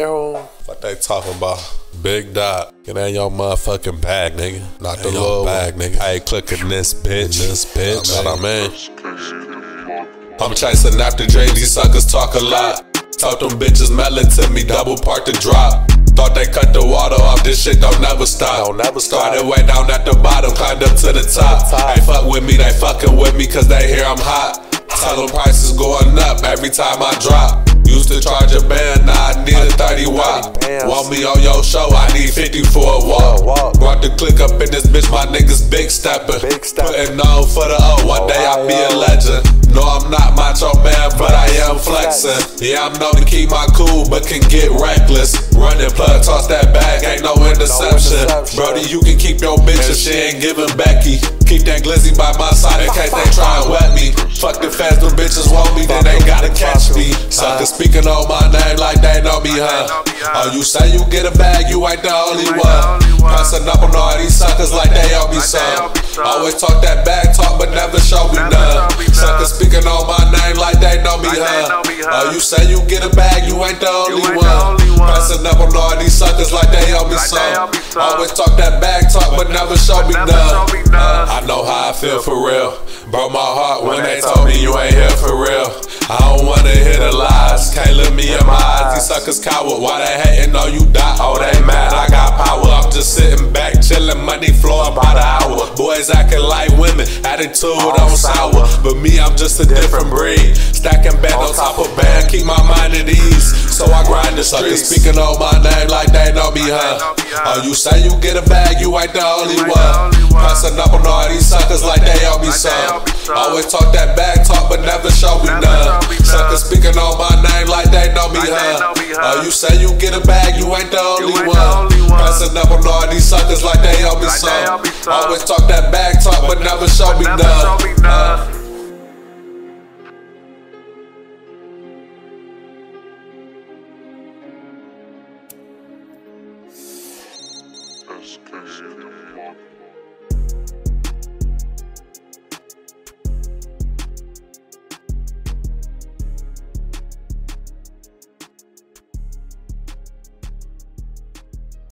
Yo. What they talking about? Big dot. Get in your motherfucking bag, nigga. Not the little bag, nigga. I ain't clicking this bitch. This bitch. Know what I mean? I'm chasing after Dre, these suckers talk a lot. Talk them bitches melon to me, double part the drop. Thought they cut the water off, this shit don't never stop. Don't never stop. Started way down at the bottom, climbed up to the top. top. They fuck with me, they fucking with me, cause they hear I'm hot. Tell them prices going up every time I drop. Used to charge a band, now I need a 30 watt. Want me on your show, I need 50 for a walk. Brought the click up in this bitch, my niggas big steppin'. Putting on for the O, one day I'll be a legend. No, I'm not macho man, but I am flexing. Yeah, I'm known to keep my cool, but can get reckless. Running plug, toss that bag, ain't no interception. Brody, you can keep your bitch if she ain't giving Becky. Keep that glizzy by my side in case they try and wet me. Fuck the fans, them bitches want me, then they gotta catch me. Suckers speaking on my huh? Oh, you say you get a bag, you ain't the only one. Passing up on all these suckers like they all be some. Always talk that bag talk, but never show me none. Suckers speaking on my name like they know me, huh? Oh, you say you get a bag, you ain't the only one. Passing up on all these suckers like they all be Like they all some. Always talk that bag talk, but never show me none. show me none. Uh, I know how I feel for real. Broke my heart when they told me you ain't here for suckers coward. Why they hating? No, you die. Oh, they mad. I got power. I'm just sitting back, chilling. Money flow about an hour. Boys acting like women. Attitude on sour. But me, I'm just a different breed. Stacking band on top of band. Keep my mind at ease. So I grind the streets. Speaking on my name like they know me, huh? Oh, you say you get a bag, you ain't the only one. Passing up on all these suckers like they all be some. Always talk that bag talk, but never show me none. show me none. Suckers speaking on my name like they know me, huh? Oh, you say you get a bag, you ain't the only ain't the one. only one. Passing up on all these suckers like they all be Like some. Always talk that bag talk, but never show me Never none. show me none.